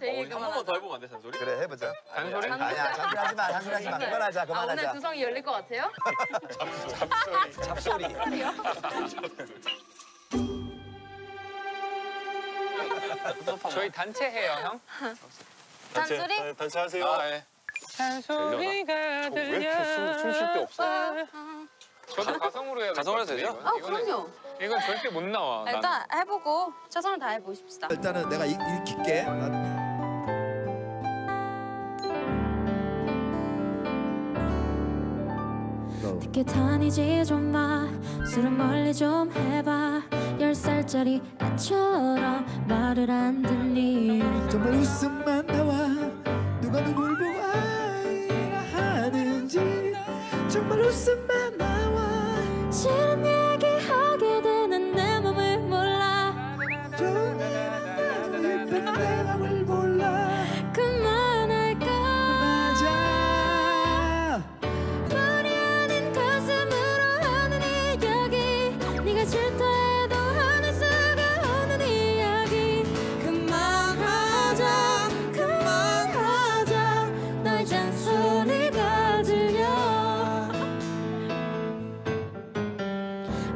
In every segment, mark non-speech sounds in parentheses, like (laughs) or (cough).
제 어, 한. 번만 더 해보면 안 돼, 잔소리? 그래 해보자. 잔소리? 아니야 잔소리 하지 마 잔소리 하지 마 그만하자 아 오늘 그만하자. 두성이 열릴 것 같아요? 잡소리. 저희 단체 해요, 형. 잔소리? 네, 단체 하세요. 아, 예. 잔소리가 왜 이렇게 숨- 숨쉴 데 없어? 저도 가성으로 해야 가성으로 해도 되죠? 아 그럼요. 이건 절대 못 나와. 난. 일단 해보고 최선을 다해 보십시다. 일단은 내가 이- 읽힐게. 늦게 다니지 좀 마. 술은 멀리 좀 해봐. 열 살짜리 나처럼 말을 안 듣니? 정말 웃음만 나와. 누가 누굴 보고 아이라 하는지. 정말 웃음만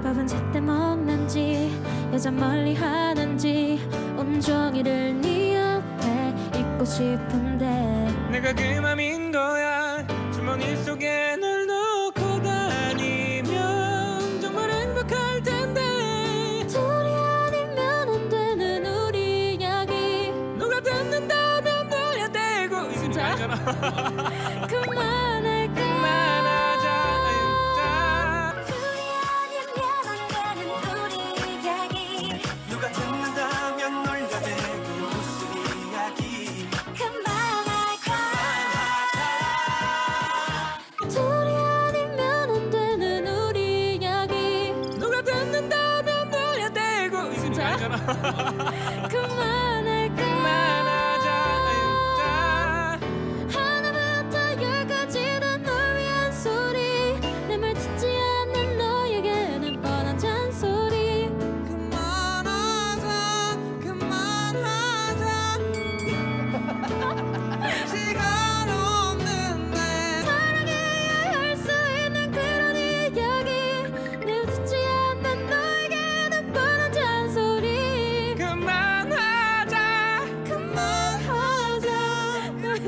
밥은 제때 먹는지 여자 멀리 하는지 온종일을 네 옆에 있고 싶은데 내가 그 맘인 거야. 주머니 속에 널 넣고 다니면 정말 행복할 텐데. 둘이 아니면 안 되는 우리 이야기 누가 듣는다면 놀려대고 이제 알잖아. (laughs) 그만 놀려대고 이제 알잖아. 그만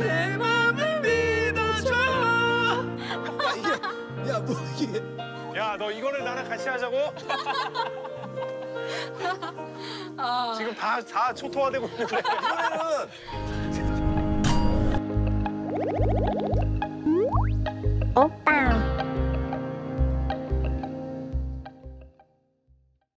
내 맘을 믿어줘. 야 이게 야 뭐 이게? 야, 너 이거를 나랑 같이 하자고? (laughs) 지금 다, 다 초토화되고 있는데. 이번에는! 오빠